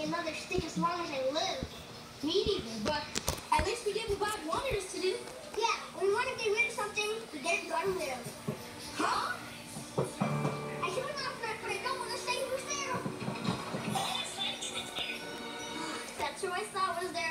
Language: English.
be another stick as long as I live. Me neither, but at least we did what God wanted us to do. Yeah, we want to get rid of something, we get it done with. Huh? I should have gone that, but I don't want to say who's there. That's who I thought was there.